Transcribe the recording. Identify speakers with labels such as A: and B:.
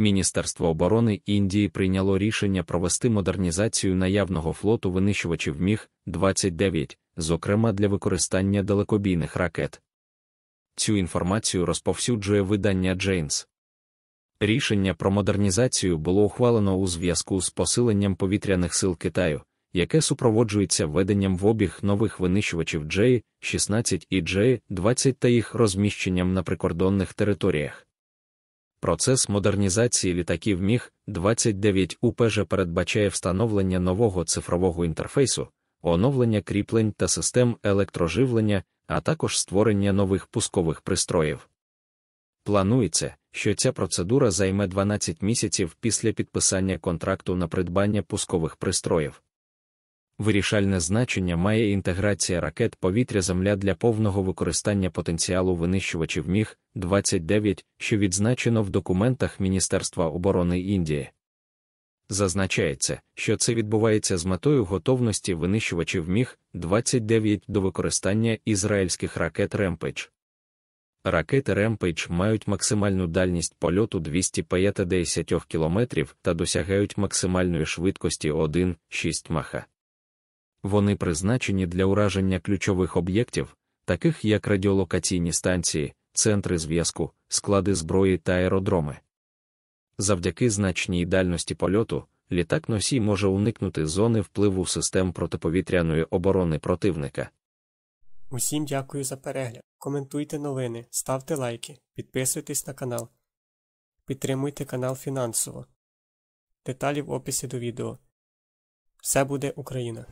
A: Міністерство оборони Індії прийняло рішення провести модернізацію наявного флоту винищувачів Міг-29, зокрема для використання далекобійних ракет. Цю інформацію розповсюджує видання Джейнс. Рішення про модернізацію було ухвалено у зв'язку з посиленням повітряних сил Китаю, яке супроводжується введенням в обіг нових винищувачів J-16 і J-20 та їх розміщенням на прикордонних територіях. Процес модернізації літаків Міг-29 УПЖ передбачає встановлення нового цифрового інтерфейсу, оновлення кріплень та систем електроживлення, а також створення нових пускових пристроїв. Планується, що ця процедура займе 12 місяців після підписання контракту на придбання пускових пристроїв. Вирішальне значення має інтеграція ракет повітря-Земля для повного використання потенціалу винищувачів Міг-29, що відзначено в документах Міністерства оборони Індії. Зазначається, що це відбувається з метою готовності винищувачів МіГ-29 до використання ізраїльських ракет Ремпейдж. Ракети Ремпейдж мають максимальну дальність польоту 250 км та досягають максимальної швидкості 1,6 маха. Вони призначені для ураження ключових об'єктів, таких як радіолокаційні станції, центри зв'язку, склади зброї та аеродроми. Завдяки значній дальності польоту, літак носій може уникнути зони впливу систем протиповітряної оборони противника.
B: Усім дякую за перегляд. Коментуйте новини, ставте лайки, підписуйтесь на канал. Підтримуйте канал фінансово. Деталі в описі до відео. Все буде Україна!